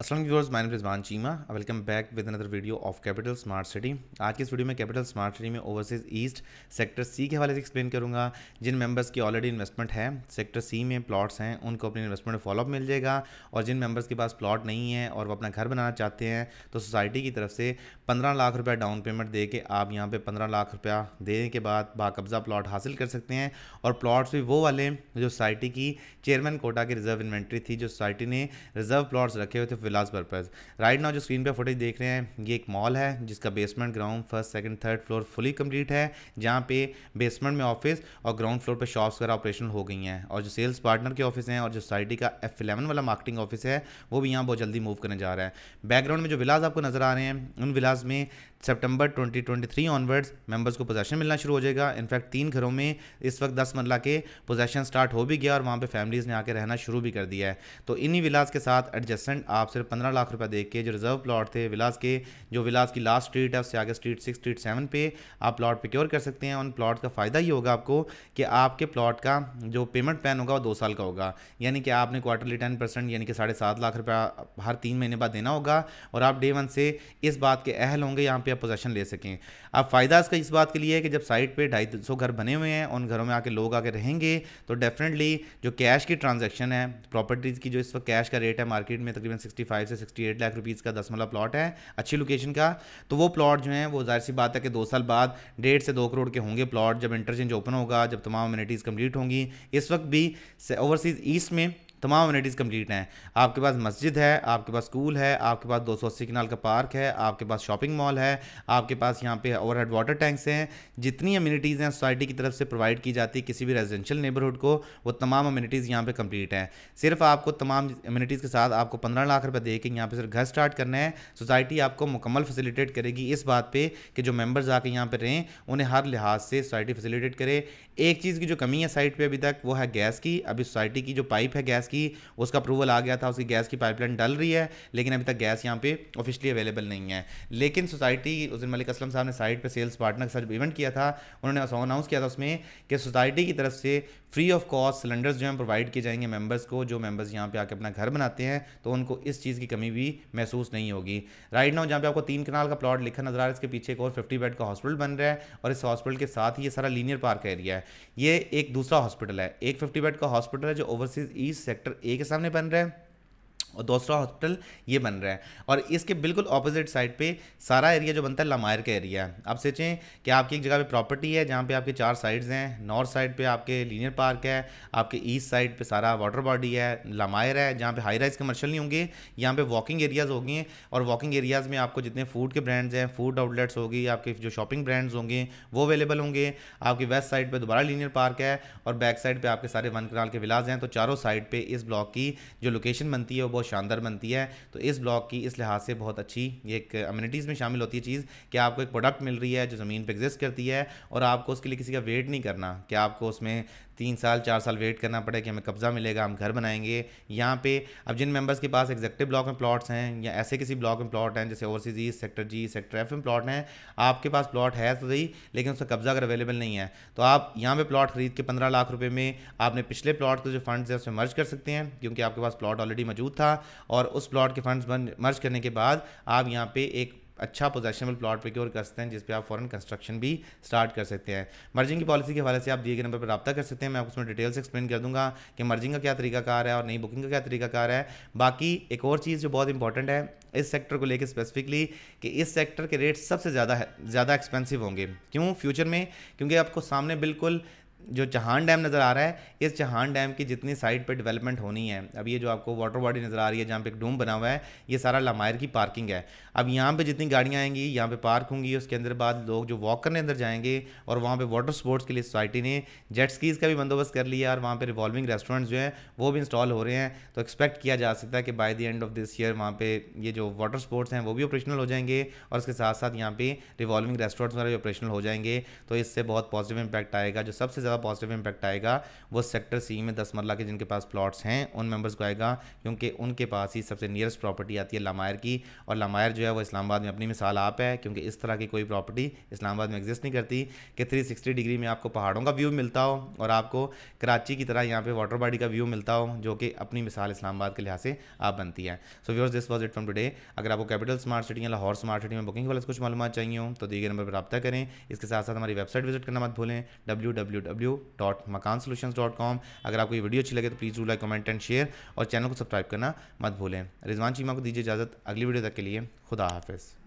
Aslam viewers my name Rizwan Cheema welcome back with another video of capital smart city आज की इस video में capital smart city में overseas east sector C के हवाले से एक्सप्लेन करूँगा। जिन मेंबर्स की ऑलरेडी इन्वेस्टमेंट है सेक्टर सी में प्लॉट्स हैं, उनको अपनी इन्वेस्टमेंट फॉलोअप मिल जाएगा। और जिन मेंबर्स के पास प्लॉट नहीं है और वो अपना घर बनाना चाहते हैं तो सोसाइटी की तरफ़ से पंद्रह लाख रुपया डाउन पेमेंट दे के आप यहाँ पर पंद्रह लाख रुपया देने के बाद बाकब्जा प्लॉट हासिल कर सकते हैं। और प्लॉट्स भी वो वाले जो सोसाइटी की चेयरमैन कोटा की रिज़र्व इन्वेंट्री थी, जो सोसाइटी ने रिज़र्व प्लाट्स रखे हुए थे विलास पर्पज़ राइट नाउ जो स्क्रीन पे फुटेज देख रहे हैं, ये एक मॉल है, जिसका basement ground first second third floor fully complete है, जहाँ पे बेसमेंट में ऑफ़िस और ग्राउंड फ्लोर पे शॉप्स वगैरह ऑपरेशन हो गई हैं। और जो सेल्स पार्टनर के ऑफ़िस हैं और जो सोसाइटी का एफ़ वाला मार्केटिंग ऑफ़िस है, वो भी यहाँ बहुत जल्दी मूव करने जा रहा है। बैकग्राउंड में जो विलाज आपको नज़र आ रहे हैं, उन विलाज में सितंबर 2023 ऑनवर्ड्स मेंबर्स को पोजेशन मिलना शुरू हो जाएगा। इनफैक्ट तीन घरों में इस वक्त दस मरला के पोजेशन स्टार्ट हो भी गया और वहाँ पे फैमिलीज़ ने आके रहना शुरू भी कर दिया है। तो इन्हीं विलास के साथ एडजस्टेंट आप सिर्फ़ पंद्रह लाख रुपये देख के जो रिज़र्व प्लॉट थे विलास के, जो विलास की लास्ट स्ट्रीट है, उससे आगे स्ट्रीट सिक्स स्ट्रीट सेवन पे आप प्लॉट प्रिक्योर कर सकते हैं। उन प्लॉट का फ़ायदा ये होगा आपको कि आपके प्लॉट का जो पेमेंट प्लान होगा वो दो साल का होगा। यानी कि आपने क्वार्टरली टेन परसेंट यानी कि साढ़े सात लाख रुपया हर तीन महीने बाद देना होगा और आप डे वन से इस बात के अहल होंगे, यहाँ पे आप पोजेशन ले सकें। अब फ़ायदा इसका इस बात के लिए है कि जब साइट पर ढाई सौ घर बने हुए हैं, उन घरों में आके लोग आके रहेंगे तो डेफिनेटली जो कैश की ट्रांजेक्शन है प्रॉपर्टीज़ की जो इस वक्त कैश का रेट है मार्केट में तकरीबन 65 से 68 लाख रुपीज़ का दस मतलब प्लॉट है, अच्छी लोकेशन का। तो वो प्लॉट जो है, वो ज़ाहिर सी बात है कि दो साल बाद डेढ़ से दो करोड़ के होंगे प्लॉट जब इंटरचेंज ओपन होगा, जब तमाम अम्यूनिटीज़ कंप्लीट होंगी। इस वक्त भी ओवरसीज़ ईस्ट में तमाम अम्यूनिटीज़ कंप्लीट हैं। आपके पास मस्जिद है, आपके पास स्कूल है, आपके पास दो सौ अस्सी किनाल का पार्क है, आपके पास शॉपिंग मॉल है, आपके पास यहाँ पे ओवरहेड वाटर टैंक्स हैं। जितनी अम्यूनिटीज़ हैं सोसाइटी की तरफ़ से प्रोवाइड की जाती है किसी भी रेजिडेंशियल नेबरहुड को, वो तमाम अम्यूनिटीज़ यहाँ पे कंप्लीट हैं। सिर्फ़ आपको तमाम अम्यूनिटीज़ के साथ आपको पंद्रह लाख रुपये दे के यहाँ पर सिर्फ़ घर स्टार्ट करना है। सोसाइटी आपको मुकम्मल फैसिलिटेट करेगी इस बात पर कि जो मेंबर्स आके यहाँ पर रहें, उन्हें हर लिहाज से सोसाइटी फैसिलिटेट करे। एक चीज़ की जो कमी है साइट पर अभी तक, वो है गैस की। अभी सोसाइटी की जो पाइप है गैस की, उसका अप्रूवल आ गया था, उसकी गैस की पाइपलाइन डल रही है, लेकिन अभी तक गैस यहाँ पे ऑफिशियली अवेलेबल नहीं है। लेकिन सोसाइटी उस मलिक असलम साहब ने साइट पे सेल्स पार्टनर के साथ इवेंट किया था, उन्होंने अनाउंस किया था उसमें कि सोसाइटी की तरफ़ से फ्री ऑफ़ कॉस्ट सिलेंडर्स जो हैं प्रोवाइड किए जाएँगे मेंबर्स को, जो मेंबर्स यहाँ पे आके अपना घर बनाते हैं तो उनको इस चीज़ की कमी भी महसूस नहीं होगी। राइट नाउ जहाँ पे आपको तीन कनाल का प्लॉट लिखा नज़र आ रहा है, इसके पीछे एक और फिफ्टी बेड का हॉस्पिटल बन रहा है, और इस हॉस्पिटल के साथ ही ये सारा लीनियर पार्क एरिया है। ये एक दूसरा हॉस्पिटल है। एक फिफ्टी बेड का हॉस्पिटल है जो ओवरसीज ईस्ट सेक्टर ए के सामने बन रहा है। और दूसरा हॉस्पिटल ये बन रहा है। और इसके बिल्कुल ऑपोजिट साइड पे सारा एरिया जो बनता है लमायर का एरिया है। आप सोचें कि आपकी एक जगह पे प्रॉपर्टी है, जहाँ पे आपके चार साइड्स हैं। नॉर्थ साइड पे आपके लीनियर पार्क है, आपके ईस्ट साइड पे सारा वाटर बॉडी है लमायर है, जहाँ पे हाई राइज कमर्शियल नहीं होंगे, यहाँ पे वॉकिंग एरियाज़ होंगे। और वॉकिंग एरियाज़ में आपको जितने फ़ूड के ब्रांड्स हैं फ़ूड आउटलेट्स होगी, आपके जो शॉपिंग ब्रांड्स होंगे, वो अवेलेबल होंगे। आपके वेस्ट साइड पर दोबारा लीनियर पार्क है और बैक साइड पर आपके सारे वन कनाल के विलाज हैं। तो चारों साइड पर इस ब्लॉक की जो लोकेशन बनती है बहुत शानदार बनती है। तो इस ब्लॉक की इस लिहाज से बहुत अच्छी एक अम्यूनिटीज़ में शामिल होती है चीज़ कि आपको एक प्रोडक्ट मिल रही है जो ज़मीन पर एग्जिस्ट करती है और आपको उसके लिए किसी का वेट नहीं करना। कि आपको उसमें तीन साल, चार साल वेट करना पड़े कि हमें कब्ज़ा मिलेगा, हम घर बनाएँगे। यहाँ पे अब जिन मेंबर्स के पास एग्जेक्टिव ब्लॉक में प्लॉट्स हैं या ऐसे किसी ब्लॉक में प्लॉट हैं, जैसे overseas E sector G sector F में प्लॉट हैं, आपके पास प्लॉट है तो सही, लेकिन उसका कब्ज़ा अगर अवेलेबल नहीं है तो आप यहाँ पे प्लॉट खरीद के पंद्रह लाख रुपये में आपने पिछले प्लॉट के जो फंड्स हैं उसमें मर्ज कर सकते हैं, क्योंकि आपके पास प्लॉट ऑलरेडी मौजूद था। और उस प्लॉट के फंड्स मर्ज करने के बाद आप यहाँ पे एक अच्छा पोजेशनल प्लॉट प्रिक्योर कर सकते हैं, जिस पे आप फॉरन कंस्ट्रक्शन भी स्टार्ट कर सकते हैं। मर्जिंग की पॉलिसी के हवाले से आप दिए गए नंबर पर रब्ता कर सकते हैं। मैं आपको उसमें डिटेल से एक्सप्लेन कर दूँगा कि मर्जिंग का क्या तरीका कार है और नई बुकिंग का क्या तरीका कार है। बाकी एक और चीज़ जो बहुत इंपॉर्टेंट है, इस सेक्टर को लेकर स्पेसिफिकली कि इस सेक्टर के रेट सबसे ज़्यादा ज़्यादा एक्सपेंसिव होंगे। क्यों? फ्यूचर में, क्योंकि आपको सामने बिल्कुल जो चहान डैम नज़र आ रहा है, इस चहान डैम की जितनी साइड पर डेवलपमेंट होनी है, अब ये जो आपको वाटर बॉडी नज़र आ रही है, जहाँ पे एक डूम बना हुआ है, ये सारा लमायर की पार्किंग है। अब यहाँ पे जितनी गाड़ियाँ आएँगी, यहाँ पे पार्क होंगी, उसके अंदर बाद लोग जो वॉक करने अंदर जाएँगे, और वहाँ पर वाटर स्पोर्ट्स के लिए सोसाइटी ने जेट स्कीज़ का भी बंदोबस्त कर लिया और वहाँ पर रिवॉल्विंग रेस्टोरेंट्स जो हैं, वो भी इंस्टॉल हो रहे हैं। तो एक्सपेक्ट किया जा सकता है कि by the end of this year वहाँ पर ये जो वाटर स्पोर्ट्स हैं, वो भी ऑपरेशनल हो जाएँगे, और उसके साथ साथ यहाँ पर रिवॉल्विंग रेस्टोरेंट्स वगैरह भी ऑपरेशनल हो जाएँगे। तो इससे बहुत पॉजिटिव इम्पैक्ट आएगा, जो सबसे ज़्यादा ज़्यादा पॉजिटिव इम्पैक्ट आएगा, वो सेक्टर सी में दस मरला के जिनके पास प्लॉट्स हैं, उन मेंबर्स को आएगा, क्योंकि उनके पास ही सबसे नियरेस्ट प्रॉपर्टी आती है लामायर की, और लामायर जो है वो इस्लामाबाद में अपनी मिसाल आप है, क्योंकि इस तरह की कोई प्रॉपर्टी इस्लामाबाद में एग्जिस्ट नहीं करती, कि थ्री डिग्री में आपको पहाड़ों का व्यू मिलता हो, और आपको कराची की तरह यहाँ पे वाटर बॉडी का व्यू मिलता हो, जो कि अपनी मिसाल इस्लामाबाद के लिहाज से आप बनती है। So viewers this was it from today अगर आपको कैपिटल स्मार्ट सिटी या लाहौर स्मार्ट सिटी में बुकिंग वाले कुछ मालूम चाहिए हो तो दिए गए नंबर पर रब्ता करें। इसके साथ साथ हमारी वेबसाइट विज़िट करना मत भूलें डब्ल्यू डब्ल्यू डब्ल्यू कॉम अगर आपको ये वीडियो अच्छी लगे तो please do like comment and share और चैनल को सब्सक्राइब करना मत भूलें। रिजवान चीमा को दीजिए इजाज़त। अगली वीडियो तक के लिए खुदा हाफिज़।